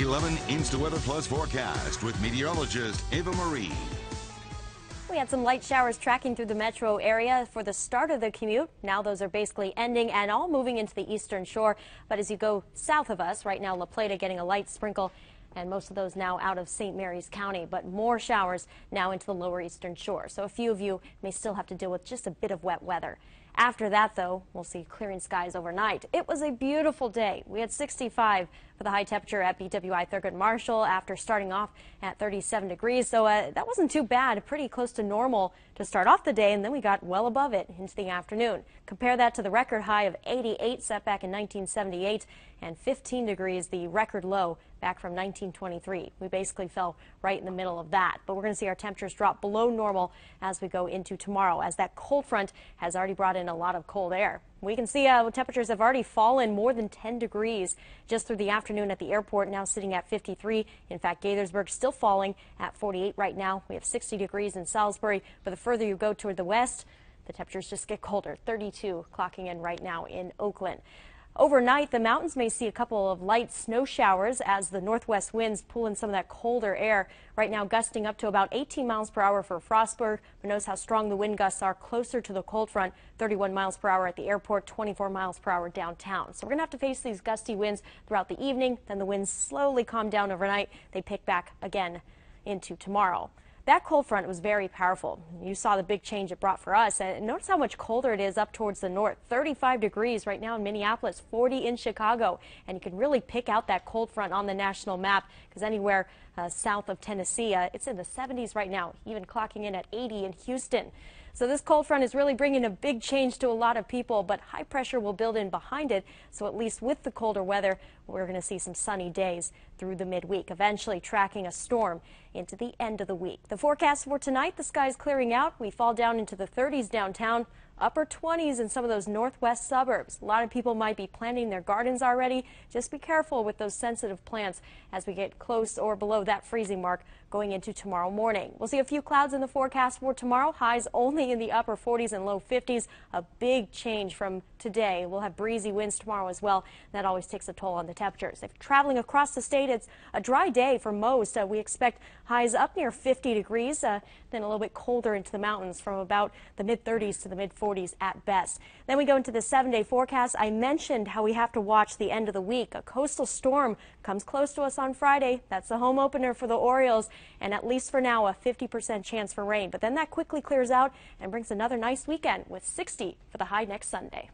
11 Insta Weather Plus forecast with meteorologist Ava Marie. We had some light showers tracking through the metro area for the start of the commute. Now those are basically ending and all moving into the eastern shore. But as you go south of us, right now La Plata getting a light sprinkle and most of those now out of St. Mary's County, but more showers now into the lower eastern shore. So a few of you may still have to deal with just a bit of wet weather. After that, though, we'll see clearing skies overnight. It was a beautiful day. We had 65 for the high temperature at BWI Thurgood Marshall after starting off at 37 degrees. So uh, that wasn't too bad, pretty close to normal to start off the day, and then we got well above it into the afternoon. Compare that to the record high of 88 set back in 1978 and 15 degrees, the record low back from 1923. We basically fell right in the middle of that. But we're going to see our temperatures drop below normal as we go into tomorrow, as that cold front has already brought in a lot of cold air. We can see uh, temperatures have already fallen more than 10 degrees just through the afternoon at the airport, now sitting at 53. In fact, Gaithersburg still falling at 48 right now. We have 60 degrees in Salisbury, but the further you go toward the west, the temperatures just get colder. 32 clocking in right now in Oakland. Overnight, the mountains may see a couple of light snow showers as the northwest winds pull in some of that colder air. Right now, gusting up to about 18 miles per hour for Frostburg. But notice how strong the wind gusts are closer to the cold front. 31 miles per hour at the airport, 24 miles per hour downtown. So we're going to have to face these gusty winds throughout the evening. Then the winds slowly calm down overnight. They pick back again into tomorrow. That cold front was very powerful. You saw the big change it brought for us. And notice how much colder it is up towards the north. 35 degrees right now in Minneapolis, 40 in Chicago. And you can really pick out that cold front on the national map because anywhere uh, south of Tennessee, uh, it's in the 70s right now, even clocking in at 80 in Houston. So this cold front is really bringing a big change to a lot of people, but high pressure will build in behind it. So at least with the colder weather, we're going to see some sunny days through the midweek, eventually tracking a storm into the end of the week. The forecast for tonight, the sky's clearing out. We fall down into the 30s downtown upper 20s in some of those northwest suburbs. A lot of people might be planting their gardens already. Just be careful with those sensitive plants as we get close or below that freezing mark going into tomorrow morning. We'll see a few clouds in the forecast for tomorrow. Highs only in the upper 40s and low 50s. A big change from today. We'll have breezy winds tomorrow as well. That always takes a toll on the temperatures. If traveling across the state, it's a dry day for most. Uh, we expect highs up near 50 degrees, uh, then a little bit colder into the mountains from about the mid 30s to the mid 40s at best. Then we go into the seven day forecast. I mentioned how we have to watch the end of the week. A coastal storm comes close to us on Friday. That's the home opener for the Orioles and at least for now, a 50% chance for rain. But then that quickly clears out and brings another nice weekend with 60 for the high next Sunday.